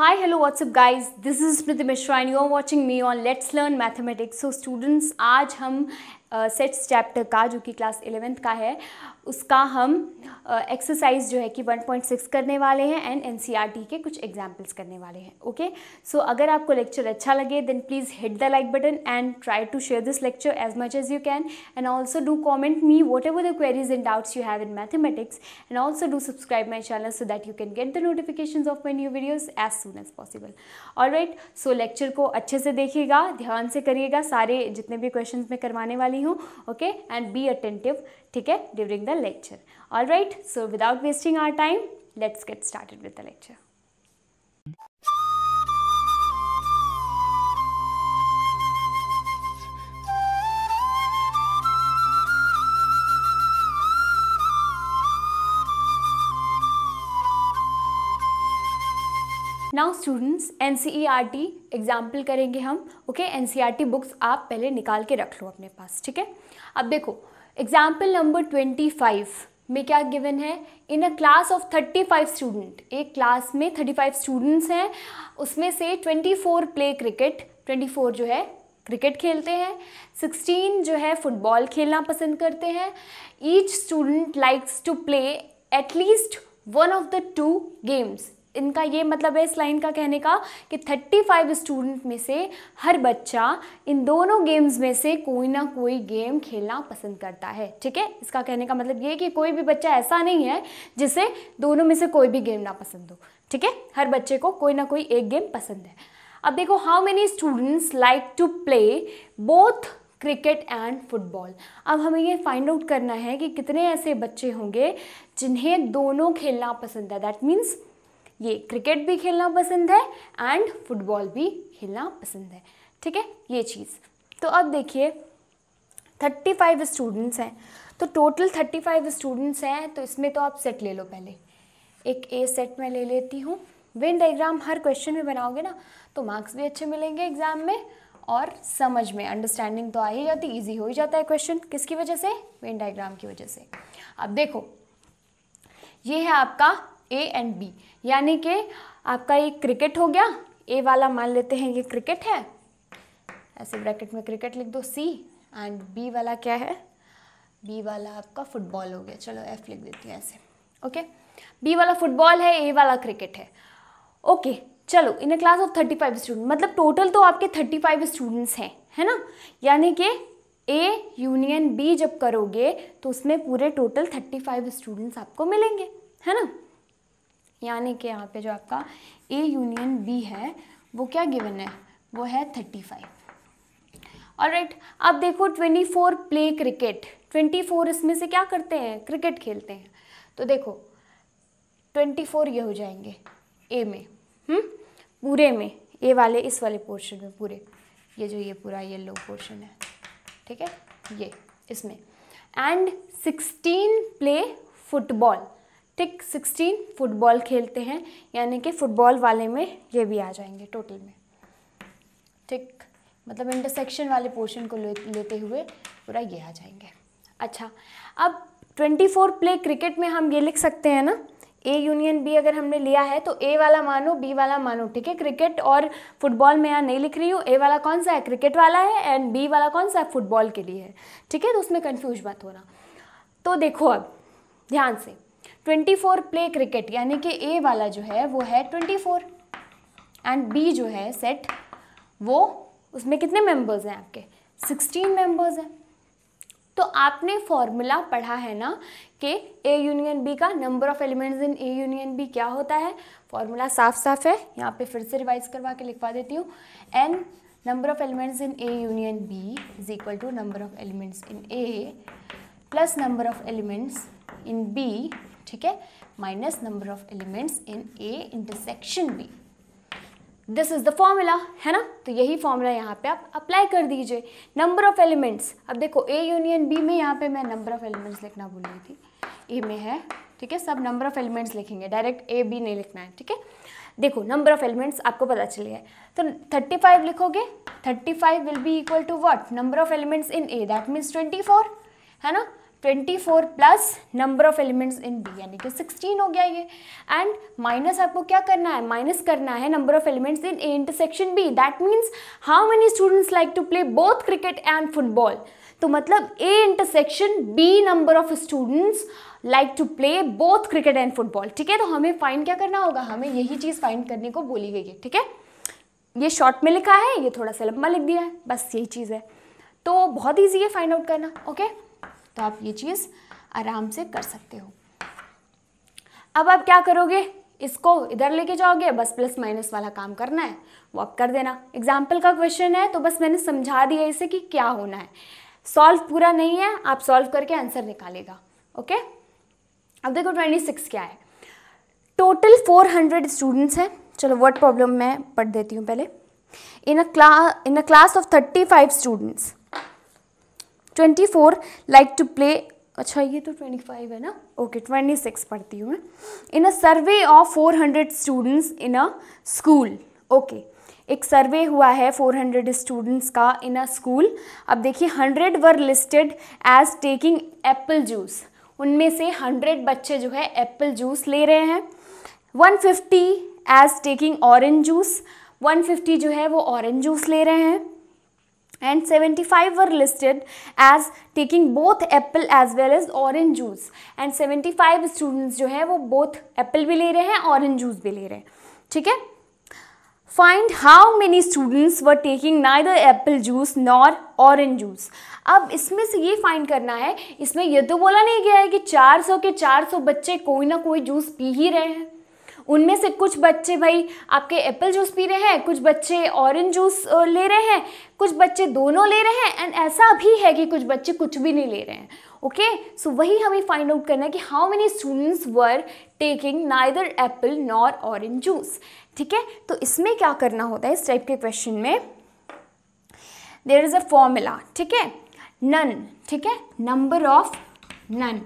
Hi, hello, what's up guys? This is Smriti Mishra and you are watching me on Let's Learn Mathematics. So students, आज हम sets chapter का जो कि class eleventh का है उसका हम एक्सरसाइज uh, जो है कि 1.6 करने वाले हैं एंड एन e के कुछ एग्जाम्पल्स करने वाले हैं ओके सो अगर आपको लेक्चर अच्छा लगे then please hit the like button and try to share this lecture as much as you can and also do comment me whatever the queries and doubts you have in mathematics and also do subscribe my channel so that you can get the notification of my new videos as soon as possible और so lecture को अच्छे से देखिएगा ध्यान से करिएगा सारे जितने भी क्वेश्चन मैं करवाने वाली हूँ ओके एंड बी अटेंटिव ठीक है during the lecture all right so without wasting our time let's get started with the lecture now students N C E R T example करेंगे हम okay N C R T books आप पहले निकाल के रख लो अपने पास, ठीक है? अब देखो एग्ज़ाम्पल नंबर ट्वेंटी फाइव में क्या गिवन है? In a class of thirty five student एक क्लास में थर्टी फाइव स्टूडेंट्स हैं, उसमें से twenty four play cricket twenty four जो है क्रिकेट खेलते हैं सिक्सटीन जो है फुटबॉल खेलना पसंद करते हैं each student likes to play at least one of the two games इनका ये मतलब है इस लाइन का कहने का कि 35 स्टूडेंट में से हर बच्चा इन दोनों गेम्स में से कोई ना कोई गेम खेलना पसंद करता है, ठीक है? इसका कहने का मतलब ये कि कोई भी बच्चा ऐसा नहीं है जिसे दोनों में से कोई भी गेम ना पसंद हो, ठीक है? हर बच्चे को कोई ना कोई एक गेम पसंद है। अब देखो how many students like to play both cricket and football अब हमें ये फाइंड आउट करना है कि कितने ऐसे बच्चे होंगे जिन्हें दोनों खेलना पसंद है। दैट मीन्स ये क्रिकेट भी खेलना पसंद है एंड फुटबॉल भी खेलना पसंद है, ठीक है? ये चीज़। तो अब देखिए थर्टी फाइव स्टूडेंट्स हैं। तो टोटल थर्टी फाइव स्टूडेंट्स हैं तो इसमें तो आप सेट ले लो पहले। एक ए सेट में ले लेती हूँ। वेन डायग्राम हर क्वेश्चन में बनाओगे ना तो मार्क्स भी अच्छे मिलेंगे एग्ज़ाम में और समझ में अंडरस्टैंडिंग तो आ ही जाती इजी हो ही जाता है क्वेश्चन किसकी वजह से? वेन डायग्राम की वजह से। अब देखो, ये है आपका ए एंड बी यानी कि आपका ये क्रिकेट हो गया। ए वाला मान लेते हैं ये क्रिकेट है। ऐसे ब्रैकेट में क्रिकेट लिख दो। सी एंड बी वाला क्या है? बी वाला आपका फुटबॉल हो गया। चलो एफ़ लिख देती हूँ ऐसे। ओके बी वाला फुटबॉल है ए वाला क्रिकेट है। ओके चलो in a class of thirty five student मतलब टोटल तो आपके थर्टी फाइव स्टूडेंट्स हैं, है ना? यानी कि ए यूनियन बी जब करोगे तो उसमें पूरे टोटल थर्टी फाइव स्टूडेंट्स आपको मिलेंगे, है ना? यानी कि यहाँ पे जो आपका ए यूनियन बी है, वो क्या गिवन है? वो है थर्टी फाइव और राइट अब देखो twenty four play cricket twenty four इसमें से क्या करते हैं? क्रिकेट खेलते हैं. तो देखो ट्वेंटी फोर ये हो जाएँगे ए में? हम्म? पूरे में. ए वाले, इस वाले पोर्शन में पूरे. ये जो ये पूरा येलो पोर्शन है. ठीक है? ये, इसमें. एंड सिक्सटीन प्ले फुटबॉल ठीक सिक्सटीन फुटबॉल खेलते हैं यानी कि फुटबॉल वाले में ये भी आ जाएँगे टोटल में। ठीक मतलब इंटरसेक्शन वाले पोर्शन को ले, लेते हुए पूरा ये आ जाएँगे। अच्छा अब 24 प्ले क्रिकेट में हम ये लिख सकते हैं ना ए यूनियन बी अगर हमने लिया है तो ए वाला मानो बी वाला मानो ठीक है? क्रिकेट और फुटबॉल में यहाँ नहीं लिख रही हूँ ए वाला कौन सा है? क्रिकेट वाला है एंड बी वाला कौन सा है? फुटबॉल के लिए है ठीक है? तो उसमें कन्फ्यूज़ मत होना। तो देखो अब ध्यान से ट्वेंटी फोर प्ले क्रिकेट, यानी कि ए वाला जो है, वो है ट्वेंटी फोर। एंड बी जो है सेट वो उसमें कितने मेंबर्स हैं आपके? सिक्सटीन मेंबर्स हैं। तो आपने फॉर्मूला पढ़ा है ना कि ए यूनियन बी का number of elements in A union B क्या होता है? फॉर्मूला साफ़ साफ़ है, यहाँ पे फिर से रिवाइज करवा के लिखवा देती हूँ। N number of elements in A union B is equal to number of elements in A plus number of elements in B ठीक है? Minus number of elements in A intersection B this is the formula है ना? तो यही formula यहाँ पे आप apply कर दीजिए। नंबर ऑफ़ एलिमेंट्स अब देखो ए यूनियन बी में यहाँ पे मैं नंबर ऑफ़ एलिमेंट्स लिखना भूल रही थी। ए में है, ठीक है? सब नंबर ऑफ़ एलिमेंट्स लिखेंगे। डायरेक्ट ए बी नहीं लिखना है, ठीक है? देखो नंबर ऑफ़ एलिमेंट्स आपको पता चल गया तो 35 लिखोगे? 35 will be equal to what number of elements in A that means 24 है ना? Twenty four plus number of elements in B यानी कि सिक्सटीन हो गया ये। एंड माइनस आपको क्या करना है? माइनस करना है number of elements in A intersection B that means how many students like to play both cricket and football तो मतलब A intersection B number of students like to play both cricket and football ठीक है? तो हमें find क्या करना होगा? हमें यही चीज़ फाइंड करने को बोली गई है। ठीक है? ये शॉर्ट में लिखा है, ये थोड़ा सा लंबा लिख दिया है। बस यही चीज़ है। तो बहुत ईजी है फाइंड आउट करना। ओके तो आप ये चीज़ आराम से कर सकते हो। अब आप क्या करोगे? इसको इधर लेके जाओगे, बस प्लस माइनस वाला काम करना है, वो आप कर देना। एग्ज़ाम्पल का क्वेश्चन है तो बस मैंने समझा दिया इसे कि क्या होना है। सॉल्व पूरा नहीं है, आप सॉल्व करके आंसर निकालेगा ओके अब देखो ट्वेंटी सिक्स क्या है। टोटल फोर हंड्रेड स्टूडेंट्स हैं। चलो वर्ड प्रॉब्लम मैं पढ़ देती हूँ पहले। In a class in a class of thirty five students twenty four like to play अच्छा ये तो ट्वेंटी फाइव है ना? ओके ट्वेंटी सिक्स पढ़ती हूँ मैं। In a survey of four hundred students in a school okay एक survey हुआ है 400 स्टूडेंट्स का इन अ स्कूल अब देखिए 100 were listed as taking apple juice उनमें से 100 बच्चे जो है एप्पल जूस ले रहे हैं। 150 एज टेकिंग ऑरेंज जूस 150 जो है वो ऑरेंज जूस ले रहे हैं। And 75 were listed as taking both apple as well as orange juice and 75 students जो है, वो बोथ एप्पल भी ले रहे हैं ऑरेंज जूस भी ले रहे हैं। ठीक है? Find how many students were taking neither apple juice nor orange juice अब इसमें से ये फाइंड करना है, इसमें यह तो बोला नहीं गया है कि 400 के 400 बच्चे कोई ना कोई जूस पी ही रहे हैं। उनमें से कुछ बच्चे भाई आपके एप्पल जूस पी रहे हैं, कुछ बच्चे ऑरेंज जूस ले रहे हैं, कुछ बच्चे दोनों ले रहे हैं एंड ऐसा भी है कि कुछ बच्चे कुछ भी नहीं ले रहे हैं ओके सो वही हमें फाइंड आउट करना है कि how many students were taking neither apple nor orange juice ठीक है? तो इसमें क्या करना होता है, इस टाइप के क्वेश्चन में? देर इज़ अ फॉर्मूला ठीक है? नन ठीक है? नंबर ऑफ़ नन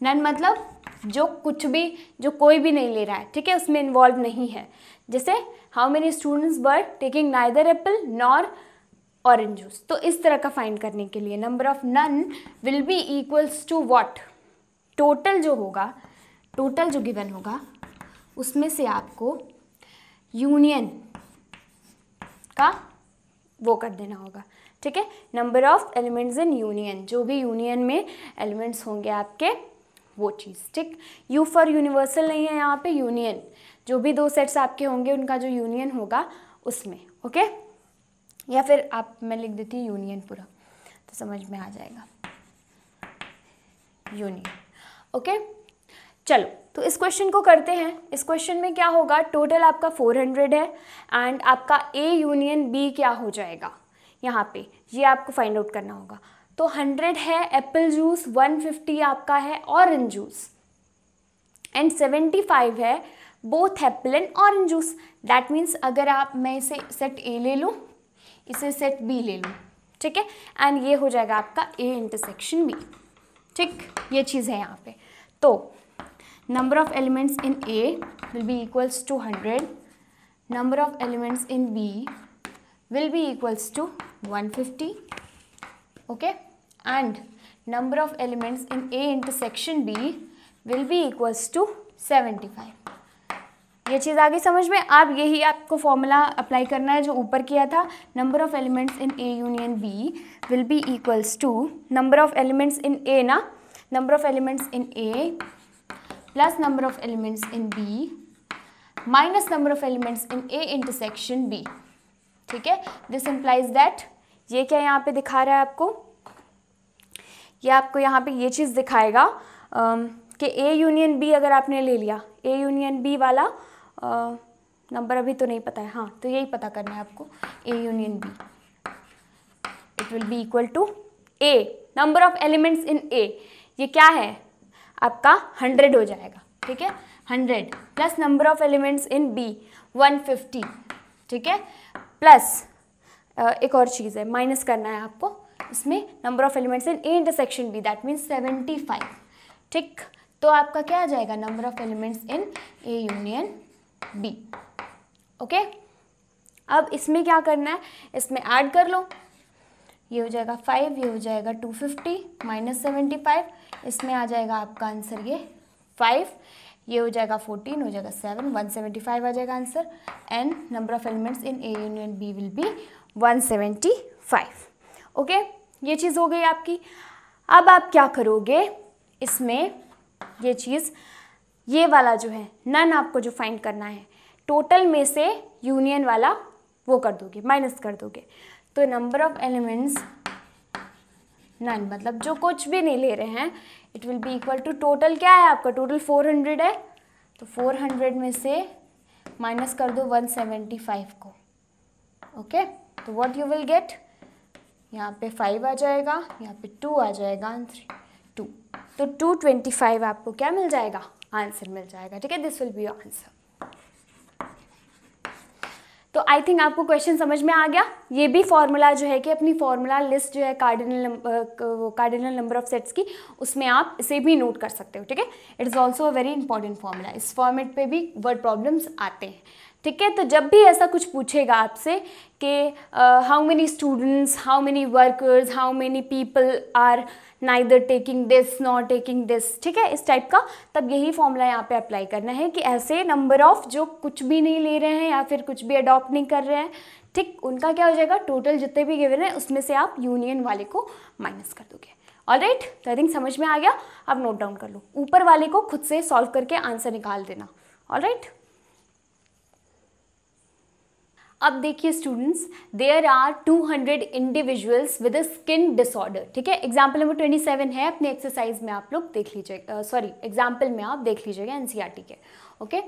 नन मतलब जो कुछ भी, जो कोई भी नहीं ले रहा है, ठीक है? उसमें इन्वॉल्व नहीं है। जैसे how many students were taking neither apple nor orange juice तो इस तरह का फाइंड करने के लिए number of none will be equals to what total जो होगा टोटल जो गिवन होगा, उसमें से आपको यूनियन का वो कर देना होगा, ठीक है? Number of elements in union जो भी यूनियन में एलिमेंट्स होंगे आपके वो चीज़। ठीक? यू फॉर यूनिवर्सल नहीं है यहाँ पे यूनियन जो भी दो सेट्स आपके होंगे, उनका जो यूनियन होगा, उसमें। ओके या फिर आप, मैं लिख देती हूँ यूनियन पूरा तो समझ में आ जाएगा। यूनियन ओके चलो तो इस क्वेश्चन को करते हैं। इस क्वेश्चन में क्या होगा? टोटल आपका 400 है एंड आपका ए यूनियन बी क्या हो जाएगा? यहाँ पे, ये आपको फाइंड आउट करना होगा। तो 100 है, एप्पल जूस 150 आपका है, ऑरेंज जूस। एंड 75 है both apple and orange juice that means अगर आप, मैं इसे सेट ए ले लूँ, इसे सेट बी ले लूँ, ठीक है? एंड ये हो जाएगा आपका ए इंटरसेक्शन बी ठीक? ये चीज़ है यहाँ पे। तो number of elements in A will be equals to 100 number of elements in B will be equals to 150 okay? And number of elements in A intersection B will be equals to 75 ये चीज़ आगे समझ में? आप यही आपको formula apply करना है जो ऊपर किया था। Number of elements in A union B will be equals to number of elements in A ना? Number of elements in A plus number of elements in B minus number of elements in A intersection B. ठीक है? This implies that ये क्या यहाँ पे दिखा रहा है आपको? ये आपको यहाँ पे ये चीज़ दिखाएगा कि ए यूनियन बी अगर आपने ले लिया ए यूनियन बी वाला नंबर अभी तो नहीं पता है हाँ तो यही पता करना है आपको A union B it will be equal to A number of elements in A ये क्या है? आपका हंड्रेड हो जाएगा, ठीक है? Hundred plus number of elements in B one fifty ठीक है? प्लस एक और चीज़ है माइनस करना है आपको इसमें number of elements in A intersection B that means seventy five ठीक? तो आपका क्या आ जाएगा? Number of elements in A union B okay अब इसमें क्या करना है? इसमें ऐड कर लो। ये हो जाएगा फाइव ये हो जाएगा two fifty minus seventy five इसमें आ जाएगा आपका आंसर ये फाइव ये हो जाएगा फोर्टीन हो जाएगा सेवन वन सेवेंटी फाइव आ जाएगा answer and number of elements in A union B will be one seventy five okay ये चीज़ हो गई आपकी। अब आप क्या करोगे? इसमें ये चीज़, ये वाला जो है नन आपको जो फाइंड करना है टोटल में से यूनियन वाला वो कर दोगे माइनस कर दोगे। तो नंबर ऑफ़ एलिमेंट्स नन मतलब जो कुछ भी नहीं ले रहे हैं it will be equal to total क्या है आपका? टोटल 400 है। तो 400 में से माइनस कर दो 175 को। ओके तो व्हाट यू विल गेट यहाँ पे फाइव आ जाएगा, यहाँ पे टू आ जाएगा आंसर टू तो टू ट्वेंटी फाइव आपको क्या मिल जाएगा? आंसर मिल जाएगा, ठीक है? This will be your answer तो आई थिंक आपको क्वेश्चन समझ में आ गया? ये भी फॉर्मूला जो है कि अपनी फॉर्मूला लिस्ट जो है cardinal cardinal number of sets की, उसमें आप इसे भी नोट कर सकते हो, ठीक है? It is also a very important formula इस फॉर्मेट पे भी वर्ड प्रॉब्लम्स आते हैं। ठीक है? तो जब भी ऐसा कुछ पूछेगा आपसे कि how many students how many workers how many people are neither taking this not taking this ठीक है? इस टाइप का तब यही फॉर्मूला यहाँ पे अप्लाई करना है कि ऐसे नंबर ऑफ़ जो कुछ भी नहीं ले रहे हैं या फिर कुछ भी अडॉप्ट नहीं कर रहे हैं, ठीक? उनका क्या हो जाएगा? टोटल जितने भी गिवन है, उसमें से आप यूनियन वाले को माइनस कर दोगे। ऑल राइट तो आई थिंक समझ में आ गया? आप नोट डाउन कर लो। ऊपर वाले को खुद से सॉल्व करके आंसर निकाल देना। ऑल राइट अब देखिए students there are 200 individuals with a skin disorder ठीक है? एग्ज़ाम्पल नंबर 27 है, अपने एक्सरसाइज में आप लोग देख लीजिएगा सॉरी एग्ज़ाम्पल में आप देख लीजिएगा एनसीईआरटी के, okay?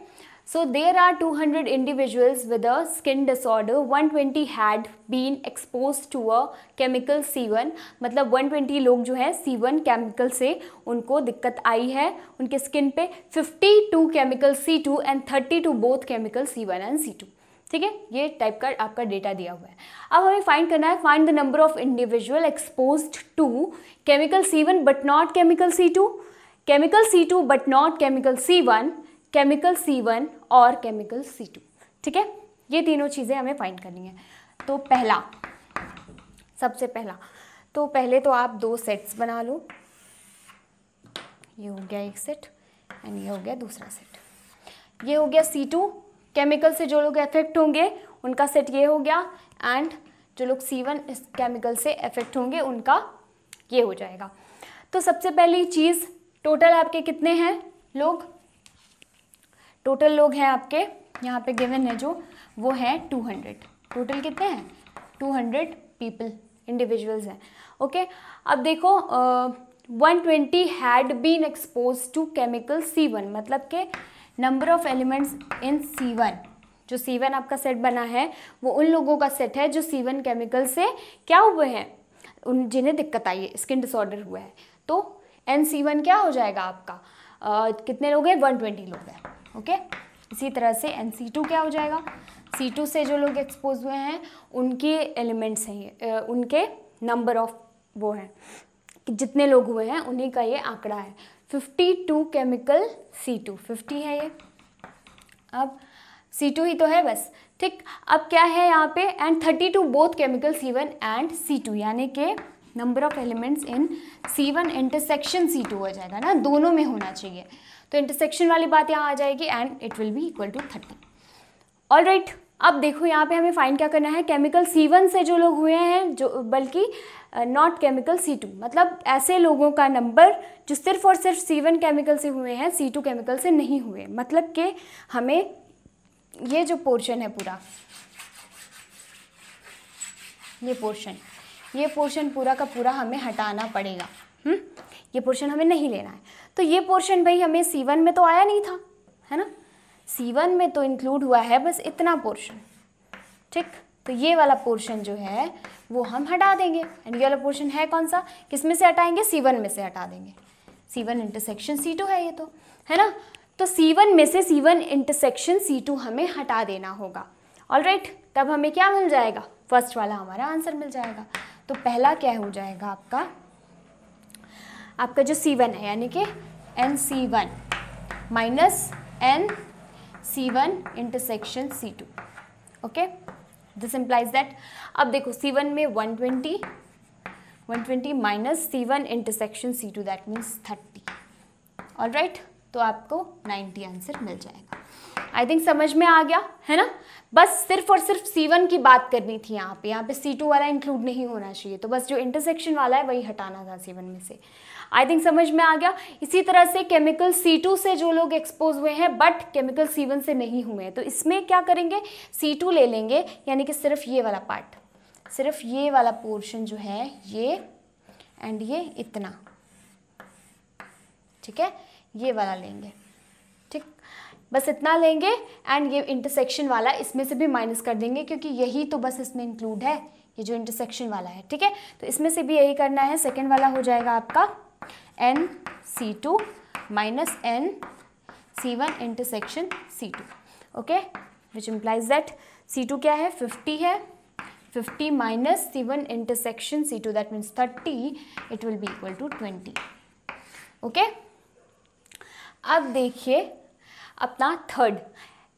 So there are 200 individuals with a skin disorder 120 had been expose to a chemical C1 मतलब 120 लोग जो है C1 केमिकल से उनको दिक्कत आई है उनके स्किन पे 52 chemical C2 and 32 both chemical C1 and C2 ठीक है? ये टाइप का आपका डेटा दिया हुआ है। अब हमें फाइंड करना है find the number of individual expose to chemical C one but not chemical C two chemical C two but not chemical C one chemical C one और केमिकल सी टू ठीक है? ये तीनों चीज़ें हमें फाइंड करनी है। तो पहला, सबसे पहला तो पहले तो आप दो सेट्स बना लो। ये हो गया एक सेट एंड ये हो गया दूसरा सेट ये हो गया सी टू केमिकल से जो लोग इफ़ेक्ट होंगे, उनका सेट ये हो गया एंड जो लोग सी वन इस केमिकल से इफ़ेक्ट होंगे, उनका ये हो जाएगा। तो सबसे पहली चीज़ टोटल आपके कितने हैं लोग? टोटल लोग हैं आपके, यहाँ पे गिवन है जो, वो हैं 200 टोटल कितने हैं? 200 पीपल इंडिविजुअल्स हैं। ओके अब देखो one twenty had been expose to chemical C one मतलब के number of elements in C one जो सी वन आपका सेट बना है वो उन लोगों का सेट है जो सी वन केमिकल से क्या हुए हैं? उन जिन्हें दिक्कत आई है स्किन डिसऑर्डर हुआ है। तो एन सी वन क्या हो जाएगा आपका? आ, कितने लोग हैं? वन ट्वेंटी लोग हैं ओके इसी तरह से एन सी टू क्या हो जाएगा? सी टू से जो लोग एक्सपोज हुए हैं उनके एलिमेंट्स हैं उनके नंबर ऑफ़ वो हैं। कि जितने लोग हुए हैं उन्हीं का ये आंकड़ा है। Fifty two chemical C two fifty है ये। अब सी टू ही तो है बस। ठीक, अब क्या है यहाँ पे? And thirty two both chemical C one and C two यानी कि number of elements in C one intersection C two हो जाएगा ना? दोनों में होना चाहिए। तो इंटरसेक्शन वाली बात यहाँ आ जाएगी and it will be equal to thirty all right अब देखो यहाँ पे हमें फाइंड क्या करना है? केमिकल सी वन से जो लोग हुए हैं, जो, बल्कि नॉट केमिकल सी टू मतलब ऐसे लोगों का नंबर जो सिर्फ़ और सिर्फ़ सी वन केमिकल से हुए हैं सी टू केमिकल से नहीं हुए। मतलब कि हमें ये जो पोर्शन है पूरा, ये पोर्शन ये पोर्शन पूरा का पूरा हमें हटाना पड़ेगा। हुँ? हम्म? ये पोर्शन हमें नहीं लेना है। तो ये पोर्शन भाई हमें सी वन में तो आया नहीं था, है ना? सी वन में तो इंक्लूड हुआ है बस इतना पोर्शन ठीक? तो ये वाला पोर्शन जो है वो हम हटा देंगे। एंड ये वाला पोर्शन है कौन सा? किसमें से हटाएँगे? सी वन में से हटा देंगे। C one intersection C two है ये तो। है ना? तो सी वन में से C one intersection C two हमें हटा देना होगा। ऑल राइट right, तब हमें क्या मिल जाएगा? फ़र्स्ट वाला हमारा आंसर मिल जाएगा। तो पहला क्या हो जाएगा आपका? आपका जो सी है यानी कि n C one minus n C one intersection C two okay this implies that अब देखो सी वन में one twenty one twenty minus C one intersection C two that means thirty all right तो आपको ninety answer मिल जाएगा। आई think समझ में आ गया, है ना? बस सिर्फ़ और सिर्फ़ C1 की बात करनी थी यहाँ पे। यहाँ पे C2 वाला इंक्लूड नहीं होना चाहिए तो बस जो इंटरसेक्शन वाला है, वही हटाना था C1 में से। आई थिंक समझ में आ गया। इसी तरह से केमिकल C2 से जो लोग एक्सपोज हुए हैं बट केमिकल C1 से नहीं हुए हैं तो इसमें क्या करेंगे? C2 ले लेंगे, यानी कि सिर्फ़ ये वाला पार्ट सिर्फ़ ये वाला पोर्शन जो है, ये एंड ये इतना। ठीक है? ये वाला लेंगे। ठीक? बस इतना लेंगे एंड ये इंटरसेक्शन वाला इसमें से भी माइनस कर देंगे क्योंकि यही तो बस इसमें इंक्लूड है, ये जो इंटरसेक्शन वाला है, ठीक है? तो इसमें से भी यही करना है सेकेंड वाला हो जाएगा आपका n C two minus n C one intersection C two okay which implies that C two क्या है? फिफ्टी है fifty minus C one intersection C two that means thirty it will be equal to twenty okay अब देखिए अपना third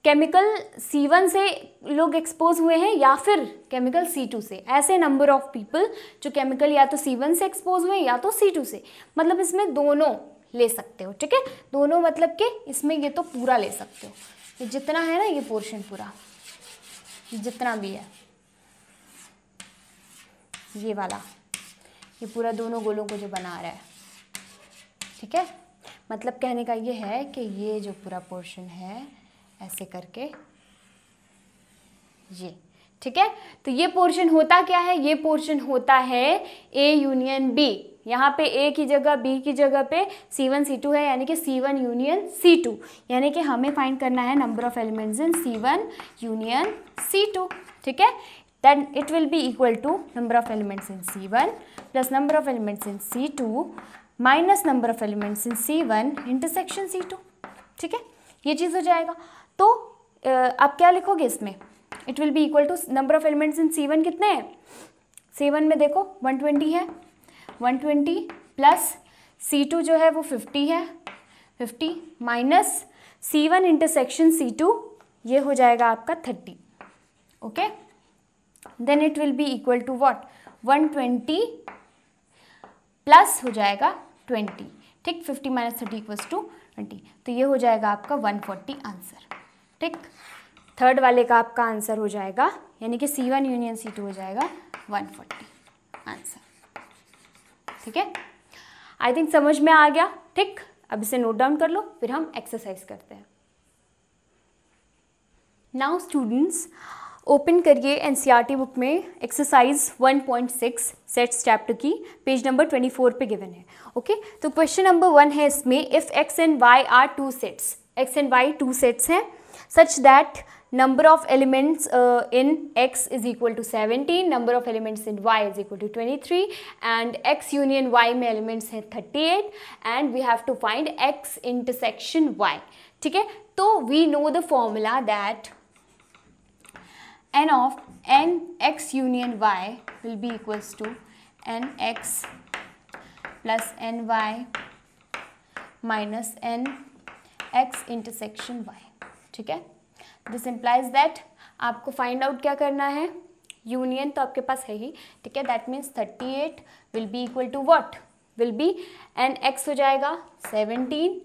chemical C1 से लोग expose हुए हैं या फिर केमिकल C2 से। ऐसे नंबर ऑफ़ पीपल जो केमिकल या तो C1 से एक्सपोज हुए या तो C2 से। मतलब इसमें दोनों ले सकते हो, ठीक है? दोनों मतलब कि इसमें ये तो पूरा ले सकते हो। ये जितना है ना, ये पोर्शन पूरा। जितना भी है। ये वाला। ये पूरा दोनों गोलों को जो बना रहा है। ठीक है? मतलब कहने का ये है कि ये जो पूरा पोर्शन है, ऐसे करके, ये, ठीक है? तो ये पोर्शन होता क्या है? ये पोर्शन होता है ए यूनियन बी यहाँ पे ए की जगह बी की जगह पे सी वन सी टू है, यानी कि C one union C two यानी कि हमें फाइंड करना है number of elements in C one union C two ठीक है? Then it will be equal to number of elements in C one plus number of elements in C two minus number of elements in C one intersection C two, ठीक है? ये चीज़ हो जाएगा। तो आप क्या लिखोगे इसमें? It will be equal to number of elements in C one कितने हैं? सी वन में देखो वन ट्वेंटी है। One twenty plus C two जो है वो फिफ्टी है। Fifty minus C one intersection C two ये हो जाएगा आपका thirty okay then it will be equal to what one twenty plus हो जाएगा ट्वेंटी। ठीक, fifty minus thirty equals to twenty. तो ये हो जाएगा आपका वन फोर्टी आंसर। ठीक, थर्ड वाले का आपका आंसर हो जाएगा, यानी कि C one union C two हो जाएगा वन फोर्टी आंसर। ठीक है? आई थिंक समझ में आ गया। ठीक, अब इसे नोट डाउन कर लो, फिर हम एक्सरसाइज करते हैं। नाउ स्टूडेंट्स ओपन करिए एनसीईआरटी बुक में एक्सरसाइज 1.6 सेट्स चैप्टर की पेज नंबर 24 पे गिवन है ओके okay? तो क्वेश्चन नंबर वन है इसमें if X and Y are two sets X and Y two sets हैं such that number of elements in X is equal to seventeen number of elements in Y is equal to twenty three and X union Y में elements हैं thirty eight and we have to find X intersection Y ठीक है तो we know the formula that n of n x union y will be equals to n x plus n y minus n x intersection y, ठीक है? This implies that आपको find out क्या करना है? Union तो आपके पास है ही, ठीक है? That means thirty eight will be equal to what will be n X हो जाएगा सेवनटीन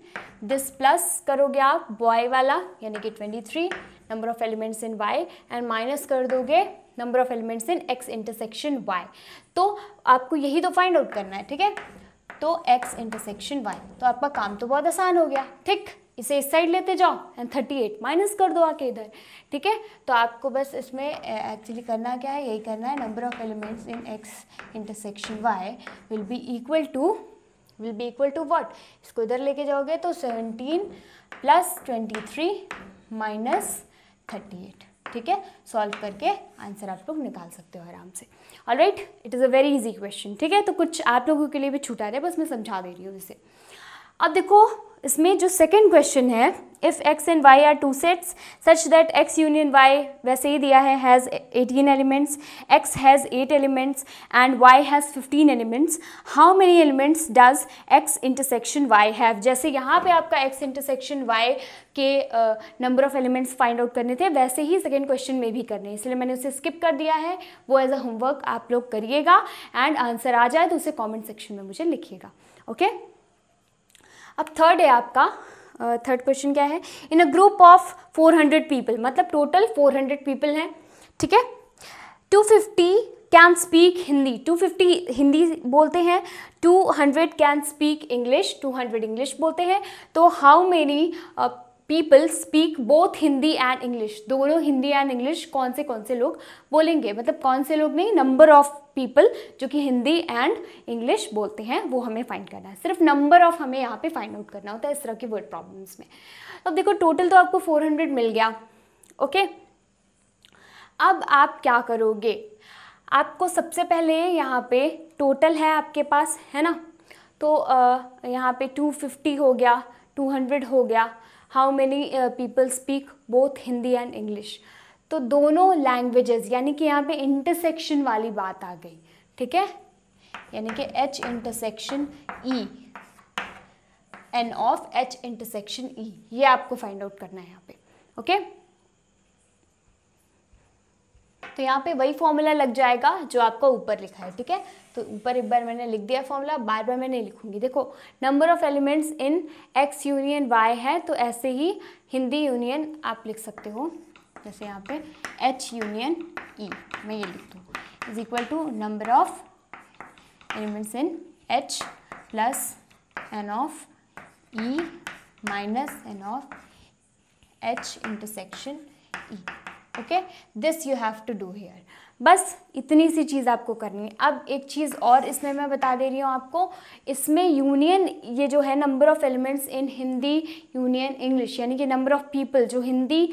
दिस प्लस करोगे आप बॉय वाला, यानी कि twenty three number of elements in Y and minus कर दोगे number of elements in X intersection Y तो आपको यही तो फाइंड आउट करना है, ठीक है? तो एक्स इंटरसेक्शन वाई तो आपका काम तो बहुत आसान हो गया, ठीक? इसे इस साइड लेते जाओ एंड थर्टी एट माइनस कर दो आके इधर, ठीक है? तो आपको बस इसमें एक्चुअली करना क्या है? यही करना है number of elements in X intersection Y will be equal to will be equal to what इसको इधर लेके जाओगे तो seventeen plus twenty three minus thirty eight ठीक है? सॉल्व करके आंसर आप लोग निकाल सकते हो आराम से। All right it is a very easy question ठीक है? तो कुछ आप लोगों के लिए भी छूटा है, बस मैं समझा दे रही हूँ इसे। अब देखो, इसमें जो सेकेंड क्वेश्चन है if X and Y are two sets such that X union Y वैसे ही दिया है has eighteen elements X has eight elements and Y has fifteen elements how many elements does X intersection Y have जैसे यहाँ पे आपका X intersection Y के number of elements find out करने थे, वैसे ही सेकेंड क्वेश्चन में भी करने इसलिए मैंने उसे स्किप कर दिया है। वो एज अ होमवर्क आप लोग करिएगा एंड आंसर आ जाए तो उसे कॉमेंट सेक्शन में मुझे लिखिएगा। Okay okay? अब थर्ड है आपका। थर्ड क्वेश्चन क्या है? In a group of 400 people मतलब टोटल 400 पीपल हैं, ठीक है? 250 कैन स्पीक हिंदी 250 हिंदी बोलते हैं 200 कैन स्पीक इंग्लिश 200 इंग्लिश बोलते हैं तो how many people speak both Hindi and English दोनों हिंदी एंड इंग्लिश कौन से कौन से लोग बोलेंगे? मतलब कौन से लोग नहीं नंबर ऑफ़ पीपल जो कि हिंदी एंड इंग्लिश बोलते हैं, वो हमें फाइंड करना है। सिर्फ़ नंबर ऑफ़ हमें यहाँ पे फाइंड आउट करना होता है इस तरह की वर्ड प्रॉब्लम्स में। अब देखो टोटल तो आपको 400 मिल गया ओके अब आप क्या करोगे? आपको सबसे पहले यहाँ पे टोटल है आपके पास, है ना? तो यहाँ पे 250 हो गया 200 हो गया how many people speak both Hindi and English तो दोनों लैंग्वेजेस यानी कि यहाँ पे इंटरसेक्शन वाली बात आ गई, ठीक है यानी कि H intersection E n of H intersection E ये आपको फाइंड आउट करना है यहाँ पे ओके okay? तो यहाँ पे वही फॉर्मूला लग जाएगा जो आपका ऊपर लिखा है, ठीक है? तो ऊपर एक बार मैंने लिख दिया फॉर्मूला बार बार मैं नहीं लिखूँगी। देखो number of elements in X union Y है तो ऐसे ही हिंदी यूनियन आप लिख सकते हो। जैसे यहाँ पे एच यूनियन ई मैं ये लिख दूँ। Is equal to number of elements in H plus N of E minus N of H intersection E okay this you have to do here बस इतनी सी चीज़ आपको करनी है। अब एक चीज़ और इसमें मैं बता दे रही हूँ आपको। इसमें यूनियन ये जो है number of elements in Hindi union English यानी कि नंबर ऑफ़ पीपल जो हिंदी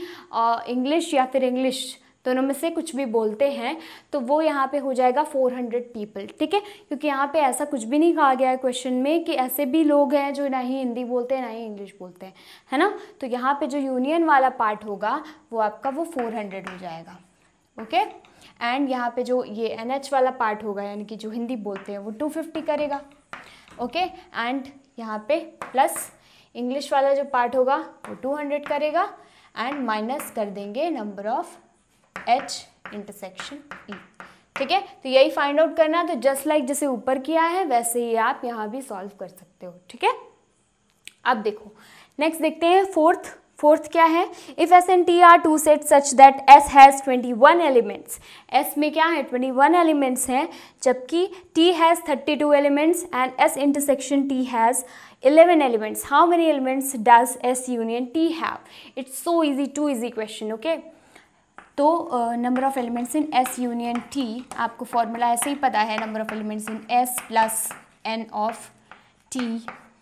इंग्लिश या फिर इंग्लिश दोनों में से कुछ भी बोलते हैं तो वो यहाँ पे हो जाएगा 400 पीपल ठीक है? क्योंकि यहाँ पे ऐसा कुछ भी नहीं कहा गया है क्वेश्चन में कि ऐसे भी लोग हैं जो ना ही हिंदी बोलते हैं, ना ही इंग्लिश बोलते हैं, है ना? तो यहाँ पे जो यूनियन वाला पार्ट होगा, वो आपका वो 400 हो जाएगा ओके एंड यहाँ पे जो ये एनएच वाला पार्ट होगा, यानी कि जो हिंदी बोलते हैं, वो टू करेगा ओके एंड यहाँ पे प्लस इंग्लिश वाला जो पार्ट होगा, वो टू करेगा एंड माइनस कर देंगे number of H intersection E ठीक है? तो यही फाइंड आउट करना है तो जस्ट लाइक like जैसे ऊपर किया है, वैसे ही आप यहाँ भी सॉल्व कर सकते हो, ठीक है? अब देखो नेक्स्ट देखते हैं फोर्थ फोर्थ क्या है? If S and T are two set such that S has twenty one elements S में क्या है? ट्वेंटी वन एलिमेंट्स हैं, जबकि T has thirty two elements and S intersection T has eleven elements how many elements does S union T have it's so easy too easy question okay तो number of elements in S union T आपको formula ऐसे ही पता है number of elements in S plus N of T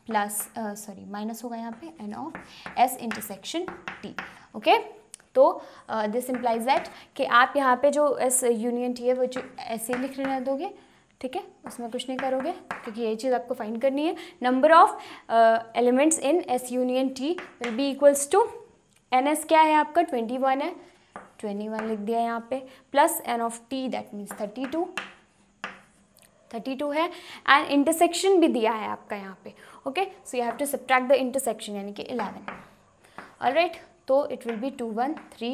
plus sorry minus होगा यहाँ पे N of S intersection T okay तो दिस इम्प्लाइज दैट कि आप यहाँ पे जो एस यूनियन टी है, वो जो ऐसे लिख रहने दोगे, ठीक है? उसमें कुछ नहीं करोगे, क्योंकि ये चीज़ आपको फाइंड करनी है। Number of elements in S union T will be equals to N S क्या है आपका? ट्वेंटी वन है। ट्वेंटी वन लिख दिया यहाँ पे plus N of T that means thirty two thirty two है एंड इंटरसेक्शन भी दिया है आपका यहाँ पे okay so you have to subtract the intersection यानी कि इलेवन ऑल राइट तो it will be two one three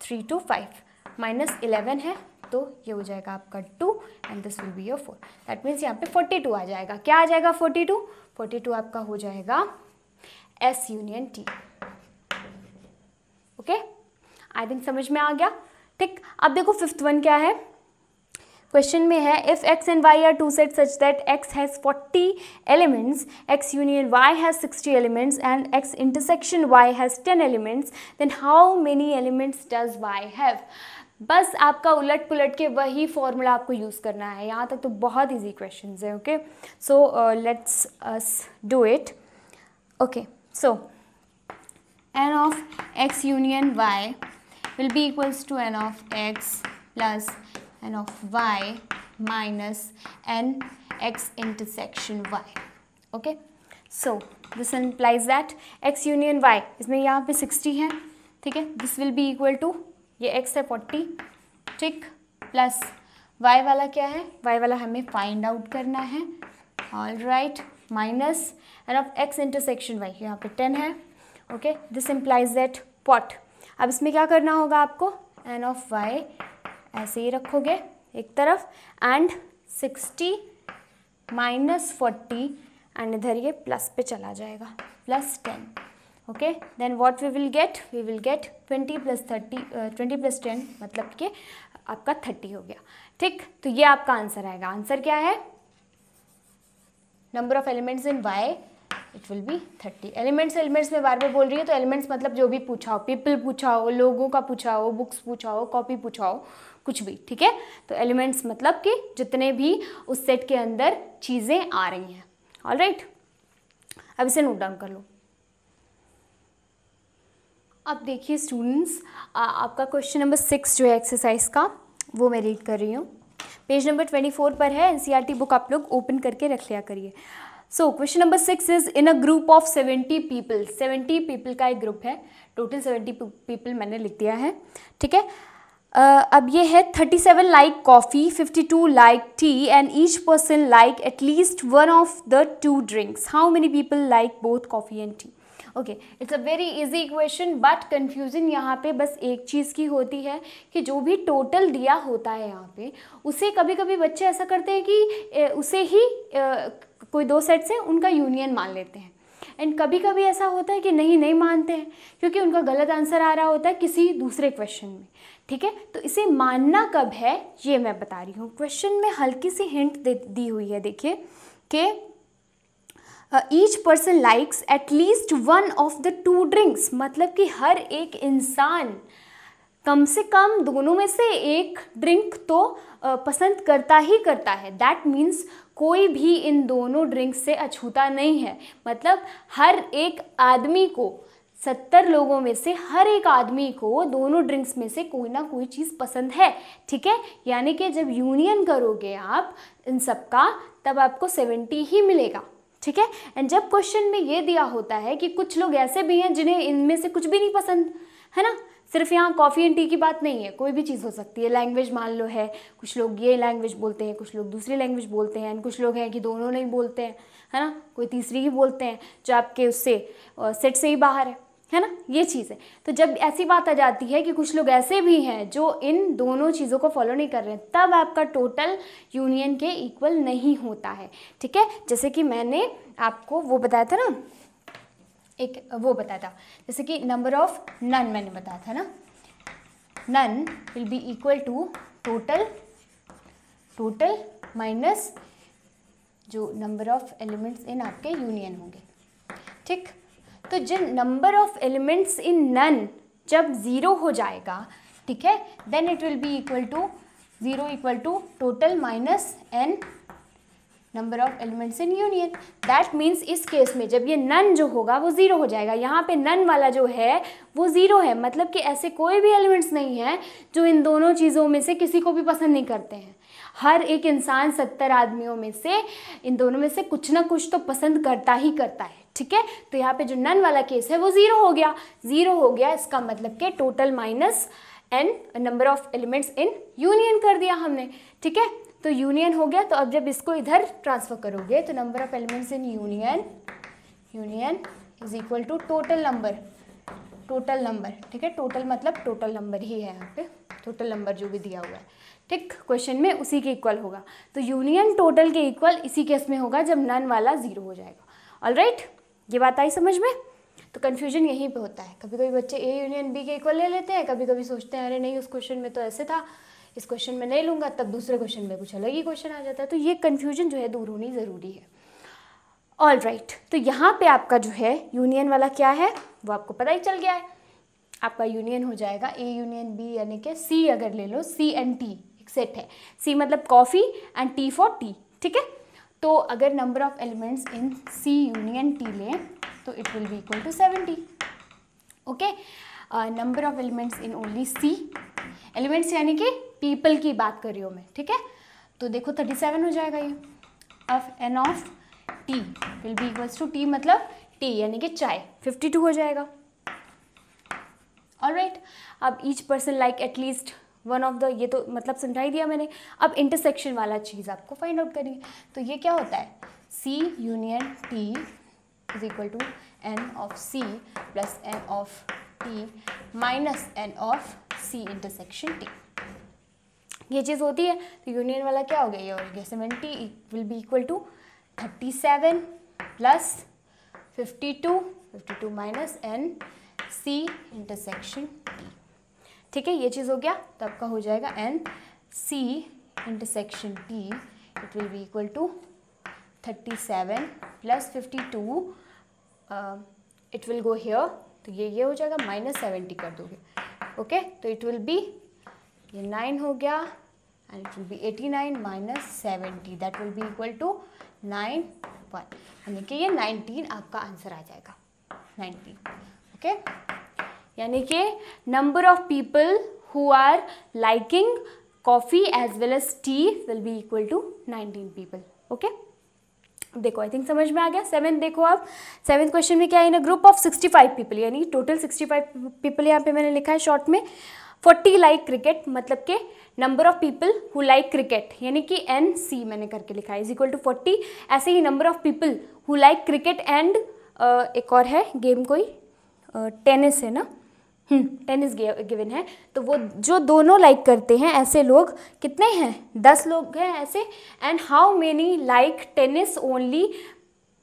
three two five minus eleven है तो ये हो जाएगा आपका two and this will be your four that means यहाँ पे फोर्टी टू आ जाएगा। क्या आ जाएगा फोर्टी टू फोर्टी टू आपका हो जाएगा S union T okay I think समझ में आ गया। ठीक, अब देखो फिफ्थ वन क्या है? क्वेश्चन में है if X and Y are two set such that X has forty elements X union Y has sixty elements and X intersection Y has ten elements then how many elements does Y have बस आपका उलट पुलट के वही formula आपको use करना है। यहाँ तक तो बहुत ईजी क्वेश्चन है okay so let's us do it okay so N of X union y will be equals to n of x plus n of y minus n x intersection y okay so this implies that X union Y इसमें यहाँ पे sixty है ठीक है this will be equal to ये x है forty ठीक plus Y वाला क्या है वाई वाला हमें फाइंड आउट करना है all right minus n of X intersection Y यहाँ पे टेन है okay this implies that pot अब इसमें क्या करना होगा आपको? एन ऑफ़ वाई ऐसे ही रखोगे एक तरफ़ and sixty minus forty and इधर ये प्लस पे चला जाएगा plus ten okay then what we will get we will get twenty plus thirty twenty plus ten मतलब कि आपका थर्टी हो गया, ठीक? तो ये आपका आंसर आएगा। आंसर क्या है? Number of elements in Y it will be thirty elements elements में बार बार बोल रही हूँ तो एलिमेंट्स मतलब जो भी पूछा हो पीपल पूछा हो लोगों का पूछा हो बुक्स पूछा हो कॉपी पूछा हो कुछ भी, ठीक है? तो एलिमेंट्स मतलब कि जितने भी उस सेट के अंदर चीज़ें आ रही हैं। ऑल राइट अब इसे नोट डाउन कर लो। अब देखिए स्टूडेंट्स आपका क्वेश्चन नंबर सिक्स जो है एक्सरसाइज का, वो मैं रीड कर रही हूँ। पेज नंबर ट्वेंटी फोर पर है एनसीईआरटी बुक आप लोग ओपन करके रख लिया करिए। So question number six is in a group of seventy people seventy people का एक ग्रुप है टोटल सेवेंटी पीपल मैंने लिख दिया है ठीक है? uh, अब ये है thirty seven like coffee fifty two like tea and each person like at least one of the two drinks how many people like both coffee and tea okay it's a very easy equation but confusion यहाँ पे बस एक चीज़ की होती है कि जो भी टोटल दिया होता है यहाँ पे उसे कभी कभी बच्चे ऐसा करते हैं कि उसे ही कोई दो सेट से उनका यूनियन मान लेते हैं। एंड कभी कभी ऐसा होता है कि नहीं नहीं मानते हैं क्योंकि उनका गलत आंसर आ रहा होता है किसी दूसरे क्वेश्चन में ठीक है? तो इसे मानना कब है ये मैं बता रही हूँ। क्वेश्चन में हल्की सी हिंट दी हुई है देखिए कि each person likes at least one of the two drinks मतलब कि हर एक इंसान कम से कम दोनों में से एक ड्रिंक तो uh, पसंद करता ही करता है। दैट मीन्स कोई भी इन दोनों ड्रिंक्स से अछूता नहीं है। मतलब हर एक आदमी को, सत्तर लोगों में से हर एक आदमी को दोनों ड्रिंक्स में से कोई ना कोई चीज़ पसंद है, ठीक है? यानी कि जब यूनियन करोगे आप इन सब का तब आपको सेवेंटी ही मिलेगा, ठीक है? एंड जब क्वेश्चन में ये दिया होता है कि कुछ लोग ऐसे भी हैं जिन्हें इनमें से कुछ भी नहीं पसंद, है ना? सिर्फ़ यहाँ कॉफ़ी एंड टी की बात नहीं है, कोई भी चीज़ हो सकती है। लैंग्वेज मान लो है, कुछ लोग ये लैंग्वेज बोलते हैं, कुछ लोग दूसरी लैंग्वेज बोलते हैं कुछ लोग हैं कि दोनों नहीं बोलते हैं, है ना? कोई तीसरी ही बोलते हैं जो आपके उससे सेट से ही बाहर है है ना? ये चीज़ है। तो जब ऐसी बात आ जाती है कि कुछ लोग ऐसे भी हैं जो इन दोनों चीज़ों को फॉलो नहीं कर रहे हैं, तब आपका टोटल यूनियन के इक्वल नहीं होता है, ठीक है? जैसे कि मैंने आपको वो बताया था ना एक वो बताया था, जैसे कि नंबर ऑफ़ नन मैंने बताया था ना? None will be equal to total total minus जो नंबर ऑफ़ एलिमेंट्स इन आपके यूनियन होंगे। ठीक? तो जिन number of elements in none जब ज़ीरो हो जाएगा, ठीक है then it will be equal to zero equal to total minus N number of elements in union that means इस केस में जब ये नन जो होगा, वो ज़ीरो हो जाएगा। यहाँ पे नन वाला जो है, वो ज़ीरो है। मतलब कि ऐसे कोई भी एलिमेंट्स नहीं है, जो इन दोनों चीज़ों में से किसी को भी पसंद नहीं करते हैं। हर एक इंसान सत्तर आदमियों में से इन दोनों में से कुछ ना कुछ तो पसंद करता ही करता है। ठीक है? तो यहाँ पे जो नन वाला केस है, वो ज़ीरो हो गया। ज़ीरो हो गया, इसका मतलब कि total minus N number of elements in union कर दिया हमने। ठीक है? तो यूनियन हो गया तो अब जब इसको इधर ट्रांसफ़र करोगे तो number of elements in union union is equal to total number total number ठीक है? टोटल मतलब टोटल नंबर ही है यहाँ पे टोटल नंबर जो भी दिया हुआ है। ठीक? क्वेश्चन में उसी के इक्वल होगा। तो यूनियन टोटल के इक्वल इसी केस में होगा, जब नन वाला ज़ीरो हो जाएगा। ऑल राइट ये बात आई समझ में? तो कन्फ्यूज़न यहीं पे होता है। कभी कभी बच्चे ए यूनियन बी के इक्वल ले लेते हैं कभी कभी सोचते हैं, अरे नहीं, उस क्वेश्चन में तो ऐसे था। इस क्वेश्चन में नहीं लूँगा, तब दूसरे क्वेश्चन में कुछ अलग ही क्वेश्चन आ जाता है। तो ये कन्फ्यूज़न जो है दूर होनी ज़रूरी है। All right right. तो यहाँ पे आपका जो है यूनियन वाला क्या है? वो आपको पता ही चल गया है। आपका यूनियन हो जाएगा ए यूनियन बी यानी कि सी अगर ले लो सी एंड टी एक सेट है। सी मतलब coffee and T for tea ठीक है? तो अगर number of elements in C union T लें तो it will be equal to seventy okay number of elements in only C elements यानी कि पीपल की बात कर रही हूँ मैं, ठीक है? तो देखो थर्टी सेवन हो जाएगा ये। Of N of T will be equals to T मतलब टी यानी कि चाय। फिफ्टी टू हो जाएगा। All right? अब each person like at least one of the ये तो मतलब समझाई दिया मैंने। अब इंटरसेक्शन वाला चीज़ आपको फाइंड आउट करेंगे। तो ये क्या होता है? C union T is equal to N of C plus N of T minus N of C intersection T ये चीज़ होती है तो यूनियन वाला क्या हो गया? ये हो गया seventy will be equal to thirty seven plus fifty two fifty two minus N C intersection T ठीक है, ये चीज़ हो गया तो आपका हो जाएगा N C intersection T it will be equal to thirty seven plus fifty two it will go here तो ये ये हो जाएगा माइनस सेवेंटी कर दोगे। ओके तो इट विल बी ये नाइन हो गया and it will be eighty nine minus seventy that will be equal to nine one यानी कि ये नाइनटीन आपका आंसर आ जाएगा. नाइनटीन ओके यानी कि number of people who are liking coffee as well as tea will be equal to nineteen people okay देखो I think समझ में आ गया? सेवन देखो आप. सेवेंथ क्वेश्चन में क्या है? In a group of sixty five people यानी टोटल सिक्सटी फाइव पीपल यहाँ पे मैंने लिखा है शॉर्ट में. फोर्टी लाइक क्रिकेट मतलब के number of people who like cricket यानी कि एन सी मैंने करके लिखा है। इज़ इक्वल टू फोर्टी ऐसे ही number of people who like cricket and एक और है गेम कोई टेनिस है ना? टेनिस गिवन है। तो वो जो दोनों लाइक करते हैं, ऐसे लोग, कितने हैं? दस लोग हैं ऐसे। And how many like tennis only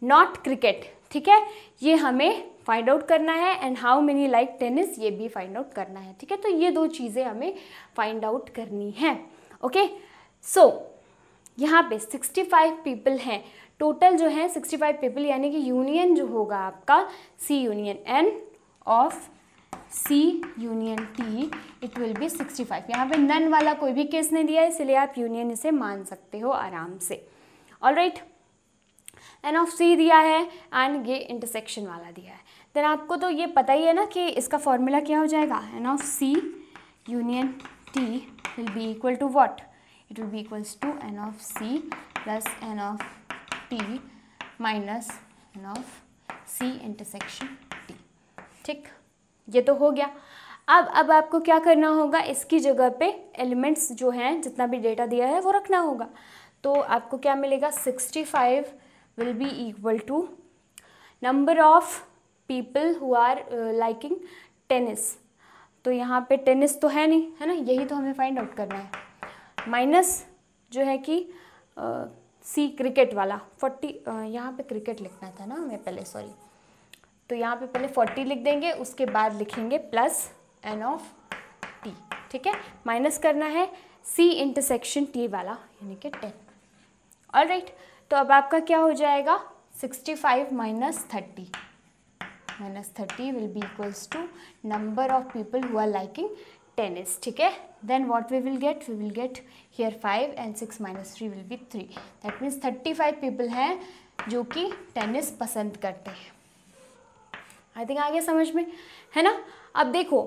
not cricket ठीक है? ये हमें फाइंड आउट करना है and how many like tennis ये भी फाइंड आउट करना है, ठीक है? तो ये दो चीज़ें हमें फाइंड आउट करनी है ओके सो यहाँ पे 65 पीपल हैं। टोटल जो है 65 पीपल यानी कि यूनियन जो होगा आपका C union N of C union T it will be sixty five यहाँ पे नन वाला कोई भी केस नहीं दिया है इसलिए आप यूनियन इसे मान सकते हो आराम से। All right N of C दिया है एंड ये इंटरसेक्शन वाला दिया है। देन आपको तो ये पता ही है ना कि इसका फॉर्मूला क्या हो जाएगा? N of C union T will be equal to what it will be equals to N of C plus N of T minus N of C intersection T ठीक? ये तो हो गया। अब अब आपको क्या करना होगा? इसकी जगह पे एलिमेंट्स जो हैं, जितना भी डेटा दिया है, वो रखना होगा। तो आपको क्या मिलेगा? 65 will be equal to number of people who are uh, liking tennis. तो यहाँ पे टेनिस तो है नहीं है ना? यही तो हमें फाइंड आउट करना है। माइनस जो है कि uh, सी क्रिकेट वाला। फोर्टी uh, यहाँ पे क्रिकेट लिखना था ना हमें पहले सॉरी तो यहाँ पे पहले फोर्टी लिख देंगे उसके बाद लिखेंगे प्लस एन ऑफ़ टी ठीक है? माइनस करना है सी इंटरसेक्शन टी वाला यानी कि टेन ऑल राइट तो अब आपका क्या हो जाएगा? Sixty five minus thirty minus thirty will be equals to number of people who are liking tennis ठीक है? Then what we will get we will get here five and six minus three will be three that means thirty five people हैं जो कि tennis पसंद करते हैं। I think आ गया समझ में? है ना? अब देखो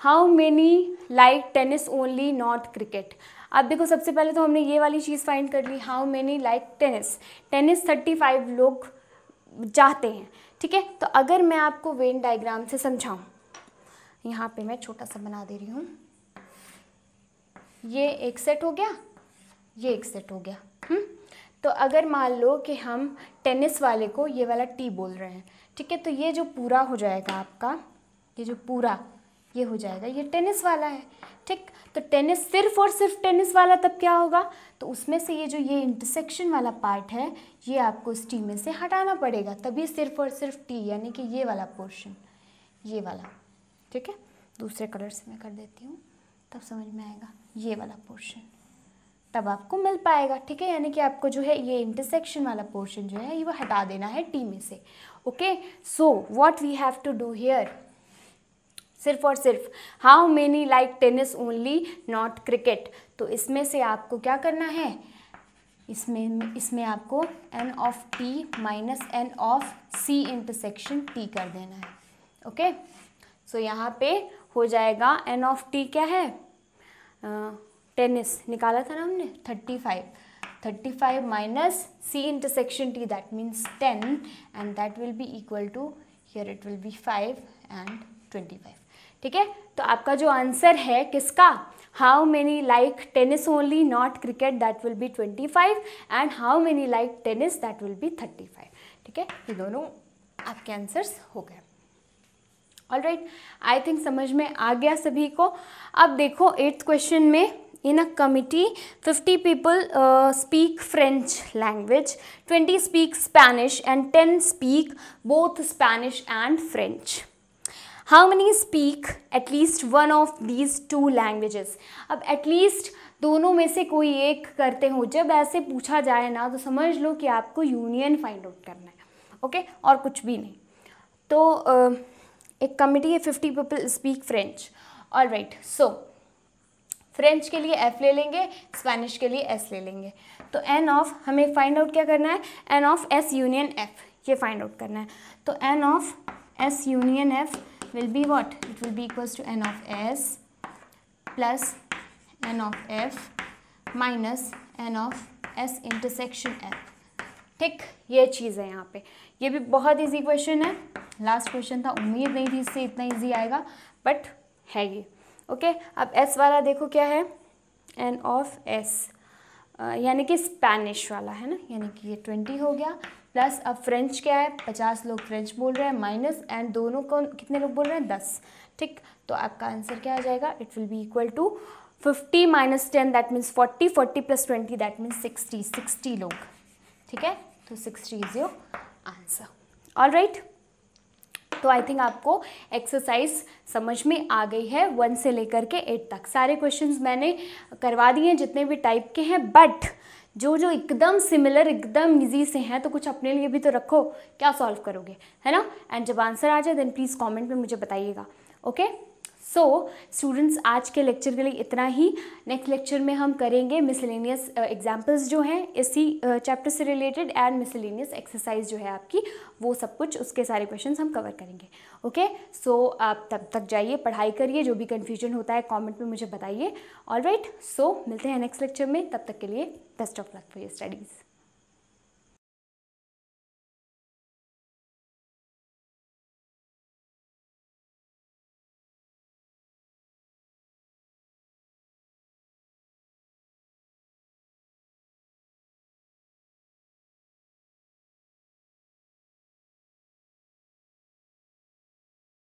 how many like tennis only not cricket अब देखो, सबसे पहले तो हमने ये वाली चीज़ फाइंड कर ली how many like tennis tennis thirty five लोग चाहते हैं, ठीक है तो अगर मैं आपको वेन डायग्राम से समझाऊं, यहाँ पे मैं छोटा सा बना दे रही हूँ ये एक सेट हो गया, ये एक सेट हो गया हुँ? हम्म? तो अगर मान लो कि हम टेनिस वाले को ये वाला टी बोल रहे हैं, ठीक है तो ये जो पूरा हो जाएगा आपका, ये जो पूरा ये हो जाएगा, ये टेनिस वाला है, ठीक? तो टेनिस सिर्फ़ और सिर्फ़ टेनिस वाला तब क्या होगा? तो उसमें से ये जो ये इंटरसेक्शन वाला पार्ट है, ये आपको इस टी में से हटाना पड़ेगा, तभी सिर्फ़ और सिर्फ़ टी यानी कि ये वाला पोर्शन ये वाला, ठीक है? दूसरे कलर से मैं कर देती हूँ, तब समझ में आएगा, ये वाला पोर्शन तब आपको मिल पाएगा, ठीक है? यानी कि आपको जो है ये इंटरसेक्शन वाला पोर्शन जो है, ये वो हटा देना है टी में से okay so what we have to do here सिर्फ़ और सिर्फ़ how many like tennis only not cricket तो इसमें से आपको क्या करना है? इसमें इसमें आपको N of T minus N of C intersection T कर देना है. ओके सो यहाँ पे हो जाएगा एन ऑफ़ टी क्या है? टेनिस uh, निकाला था ना हमने? Thirty five 35 minus c intersection t that means 10 and that will be equal to here it will be 5 and 25 ठीक है? तो आपका जो आंसर है किसका? How many like tennis only not cricket that will be 25 and how many like tennis that will be 35 ठीक है? ये दोनों आपके आंसर्स हो गए. ऑल राइट आई थिंक समझ में आ गया सभी को. अब देखो एट्थ क्वेश्चन में in a committee 50 people uh, speak french language 20 speak spanish and 10 speak both and french. How many speak least one of these two languages? अब least दोनों में से कोई एक करते हो जब ऐसे पूछा जाए ना तो समझ लो कि आपको यूनियन फाइंड आउट करना है ओके okay? और कुछ भी नहीं। तो uh, एक कमिटी है fifty people speak French all right so French के लिए एफ़ ले लेंगे स्पेनिश के लिए एस ले लेंगे। तो एन ऑफ़ हमें फाइंड आउट क्या करना है? N of S union F ये फाइंड आउट करना है। तो n of S union F will be what it will be equals to n of S plus n of F minus n of S intersection F ठीक, ये चीज़ है यहाँ पे। ये भी बहुत इजी क्वेश्चन है। लास्ट क्वेश्चन था, उम्मीद नहीं थी इससे इतना इजी आएगा बट है ये। ओके अब एस वाला देखो क्या है? एन ऑफ़ एस यानी कि स्पेनिश वाला, है ना? यानी कि ये ट्वेंटी हो गया। प्लस अब फ्रेंच क्या है? पचास लोग फ्रेंच बोल रहे हैं माइनस एंड दोनों को कितने लोग बोल रहे हैं? दस। ठीक? तो आपका आंसर क्या आ जाएगा? It will be equal to fifty minus ten that means forty forty plus twenty that means sixty sixty लोग। ठीक है? तो sixty is your answer all right तो आई थिंक आपको एक्सरसाइज समझ में आ गई है वन से लेकर के एट तक। सारे क्वेश्चंस मैंने करवा दिए हैं, जितने भी टाइप के हैं बट जो जो एकदम सिमिलर एकदम इजी से हैं तो कुछ अपने लिए भी तो रखो। क्या सॉल्व करोगे? है ना? एंड जब आंसर आ जाए देन प्लीज़ कॉमेंट में मुझे बताइएगा। Okay okay? So so, students आज के लेक्चर के लिए इतना ही। नेक्स्ट लेक्चर में हम करेंगे मिसलेनियस एग्जाम्पल्स जो हैं इसी चैप्टर से रिलेटेड एंड मिसलेनियस एक्सरसाइज जो है आपकी। वो सब कुछ उसके सारे क्वेश्चन हम कवर करेंगे। Okay okay? सो so, आप तब तक जाइए पढ़ाई करिए जो भी कन्फ्यूज़न होता है कॉमेंट में मुझे बताइए। ऑल राइट सो मिलते हैं नेक्स्ट लेक्चर में। तब तक के लिए best of luck for your studies